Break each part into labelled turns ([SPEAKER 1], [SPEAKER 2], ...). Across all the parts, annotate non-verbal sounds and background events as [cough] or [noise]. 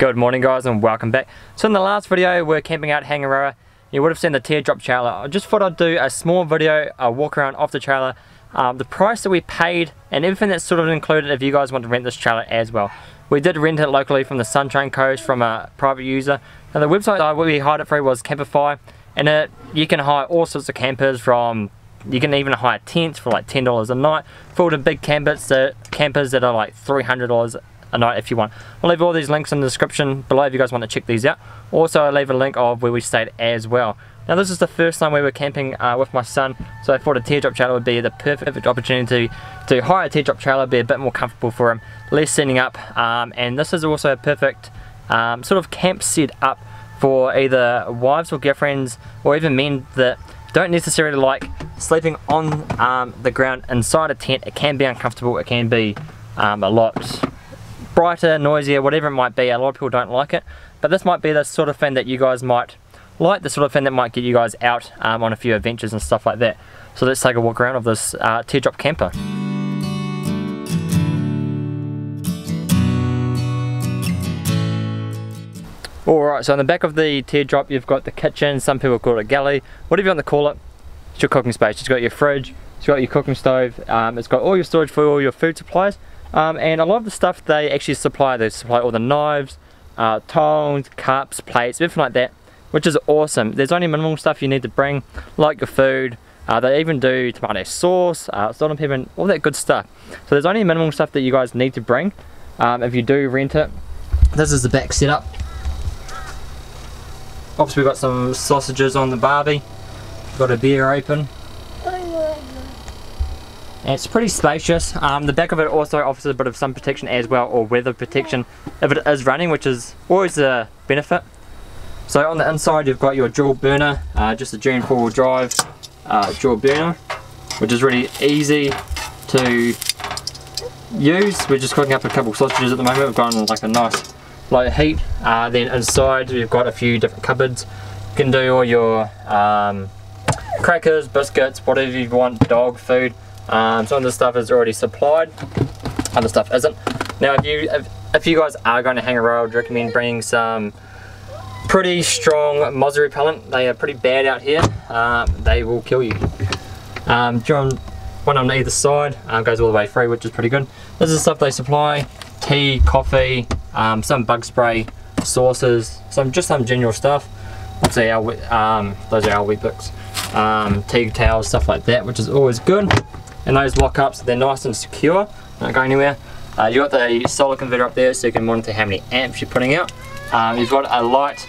[SPEAKER 1] Good morning guys and welcome back. So in the last video we're camping out Hangaroa. You would have seen the teardrop trailer. I just thought I'd do a small video, a walk around off the trailer, um, the price that we paid and everything that's sort of included if you guys want to rent this trailer as well. We did rent it locally from the Sunshine Coast from a private user. Now the website that we hired it through was Camplify and it, you can hire all sorts of campers from you can even hire tents for like $10 a night for the big campers that, campers that are like $300 a night if you want. I'll leave all these links in the description below if you guys want to check these out. Also I'll leave a link of where we stayed as well. Now this is the first time we were camping uh, with my son so I thought a teardrop trailer would be the perfect opportunity to, hire a teardrop trailer, be a bit more comfortable for him, less setting up um, and this is also a perfect um, sort of camp set up for either wives or girlfriends or even men that don't necessarily like sleeping on um, the ground inside a tent. It can be uncomfortable, it can be um, a lot brighter, noisier, whatever it might be. A lot of people don't like it, but this might be the sort of thing that you guys might like, the sort of thing that might get you guys out um, on a few adventures and stuff like that. So let's take a walk around of this uh, teardrop camper. Alright, so on the back of the teardrop you've got the kitchen, some people call it a galley, whatever you want to call it, it's your cooking space. It's got your fridge, it's got your cooking stove, um, it's got all your storage for all your food supplies, um, and a lot of the stuff they actually supply, they supply all the knives, uh, tongs, cups, plates, everything like that, which is awesome. There's only minimal stuff you need to bring, like your food. Uh, they even do tomato sauce, uh, salt and pepper, all that good stuff. So there's only minimal stuff that you guys need to bring um, if you do rent it. This is the back setup. Obviously we've got some sausages on the barbie. Got a beer open. It's pretty spacious. Um, the back of it also offers a bit of sun protection as well, or weather protection if it is running, which is always a benefit. So on the inside you've got your dual burner, uh, just a Gen 4 wheel drive uh, dual burner, which is really easy to use. We're just cooking up a couple sausages at the moment. We've got like a nice low heat. Uh, then inside we've got a few different cupboards. You can do all your um, crackers, biscuits, whatever you want, dog food. Um, some of the stuff is already supplied, other stuff isn't. Now if you if, if you guys are going to Hangaroa, I'd recommend bringing some pretty strong mozzie repellent. They are pretty bad out here. Um, they will kill you. Um, one on either side um, goes all the way through, which is pretty good. This is stuff they supply: tea, coffee, um, some bug spray, sauces, some just some general stuff. Obviously, our, um, those are our Weet-Bix. Um, tea towels, stuff like that, which is always good and those lockups they're nice and secure don't go anywhere. Uh, you've got the solar converter up there so you can monitor how many amps you're putting out. Um, you've got a light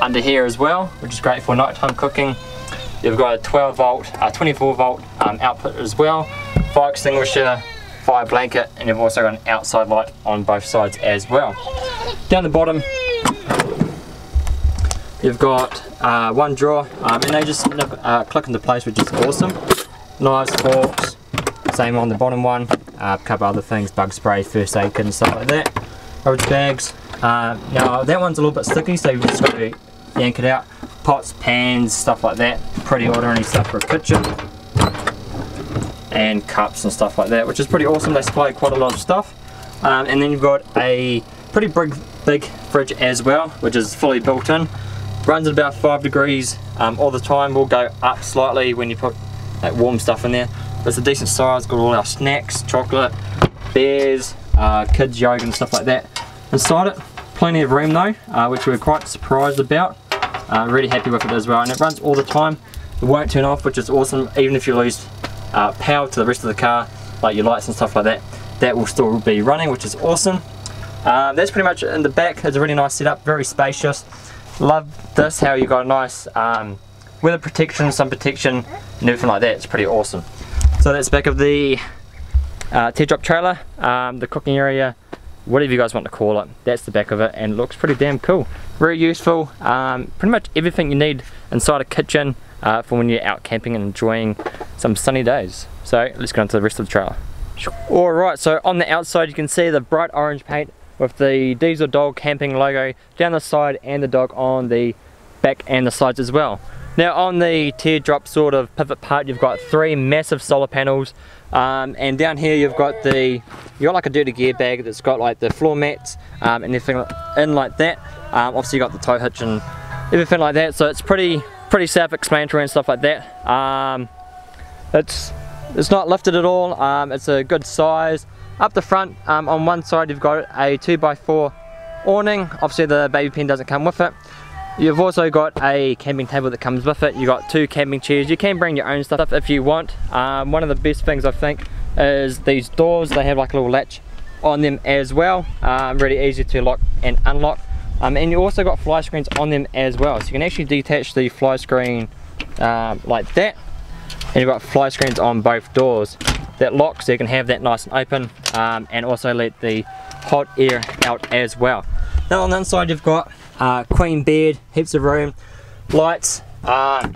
[SPEAKER 1] under here as well which is great for nighttime cooking. You've got a 12 volt uh, 24 volt um, output as well. Fire extinguisher fire blanket and you've also got an outside light on both sides as well. Down the bottom you've got uh, one drawer. Um, and they just uh, click into place which is awesome knives, forks, same on the bottom one, uh, a couple other things, bug spray, first aid kit and stuff like that, rubbish bags. Uh, now that one's a little bit sticky so you've just got to yank it out. Pots, pans, stuff like that, pretty ordinary stuff for a kitchen. And cups and stuff like that, which is pretty awesome. They supply quite a lot of stuff. Um, and then you've got a pretty big, big fridge as well, which is fully built in. Runs at about 5 degrees um, all the time. Will go up slightly when you put that warm stuff in there. But it's a decent size, got all our snacks, chocolate, beers, uh, kids yogurt and stuff like that inside it. Plenty of room though, uh, which we are quite surprised about. Uh, really happy with it as well, and it runs all the time. It won't turn off, which is awesome, even if you lose uh, power to the rest of the car, like your lights and stuff like that, that will still be running, which is awesome. Um, that's pretty much in the back, it's a really nice setup, very spacious. Love this, how you got a nice um, weather protection, sun protection, and everything like that. It's pretty awesome. So that's back of the uh, teardrop trailer, um, the cooking area, whatever you guys want to call it. That's the back of it and it looks pretty damn cool. Very useful. Um, pretty much everything you need inside a kitchen uh, for when you're out camping and enjoying some sunny days. So let's go into the rest of the trailer. Alright, so on the outside you can see the bright orange paint with the Diesel Dog Camping logo down the side and the dog on the back and the sides as well. Now on the teardrop sort of pivot part you've got three massive solar panels um, and down here you've got the you've got like a dirty gear bag that's got like the floor mats um, and everything in like that. Um, obviously you've got the tow hitch and everything like that so it's pretty pretty self-explanatory and stuff like that. Um, it's it's not lifted at all. Um, it's a good size. Up the front um, on one side you've got a 2x4 awning. Obviously the baby pen doesn't come with it You've also got a camping table that comes with it. You've got two camping chairs. You can bring your own stuff if you want. Um, one of the best things I think is these doors. They have like a little latch on them as well. Um, really easy to lock and unlock. Um, and you also got fly screens on them as well. So you can actually detach the fly screen um, like that. And you've got fly screens on both doors that lock so you can have that nice and open um, and also let the hot air out as well. Now on the inside you've got uh, queen bed, heaps of room, lights uh,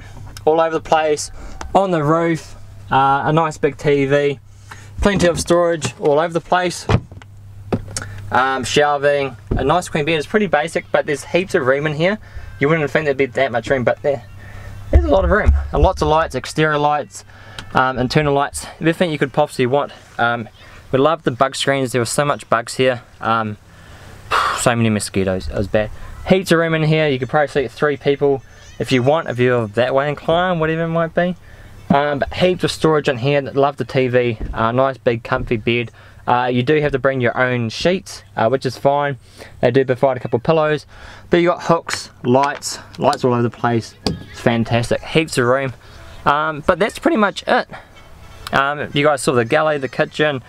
[SPEAKER 1] all over the place, on the roof, uh, a nice big TV, plenty of storage all over the place, um, shelving, a nice queen bed, it's pretty basic but there's heaps of room in here, you wouldn't think there'd be that much room but there, there's a lot of room, and lots of lights, exterior lights, um, internal lights, everything you could possibly want. Um, we love the bug screens, there were so much bugs here, um, [sighs] so many mosquitoes, it was bad heaps of room in here. You could probably seat three people if you want if you're that way inclined whatever it might be. Um, but heaps of storage in here. Love the TV uh, nice big comfy bed. Uh, you do have to bring your own sheets uh, which is fine. They do provide a couple of pillows but you got hooks lights lights all over the place. It's fantastic. Heaps of room. Um, but that's pretty much it. Um, you guys saw the galley the kitchen.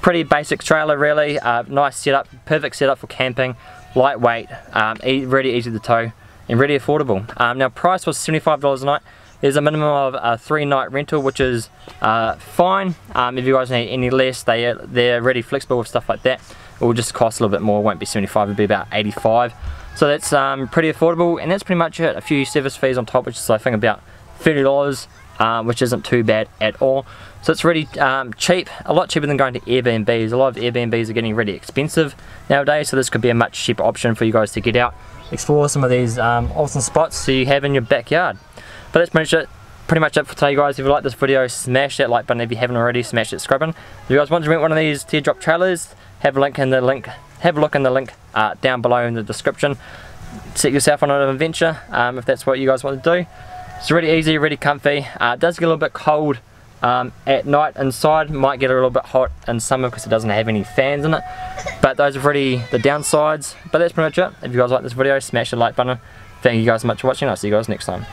[SPEAKER 1] Pretty basic trailer really. Uh, nice setup. Perfect setup for camping lightweight, um, e really easy to tow, and really affordable. Um, now price was $75 a night. There's a minimum of a three night rental which is uh, fine. Um, if you guys need any less, they, they're really flexible with stuff like that. It will just cost a little bit more, it won't be 75, it'll be about 85. So that's um, pretty affordable and that's pretty much it. A few service fees on top which is I think about $30 um, which isn't too bad at all. So it's really um, cheap, a lot cheaper than going to Airbnbs. A lot of Airbnbs are getting really expensive nowadays, so this could be a much cheaper option for you guys to get out, explore some of these um, awesome spots you have in your backyard. But that's pretty much it. Pretty much it for today guys. If you like this video, smash that like button if you haven't already, smash that subscribe button. If you guys want to rent one of these teardrop trailers, have a link in the link, have a look in the link uh, down below in the description. Set yourself on an adventure um, if that's what you guys want to do. It's really easy, really comfy. Uh, it does get a little bit cold um, at night inside. Might get a little bit hot in summer because it doesn't have any fans in it. But those are really the downsides. But that's pretty much it. If you guys like this video, smash the like button. Thank you guys so much for watching. I'll see you guys next time.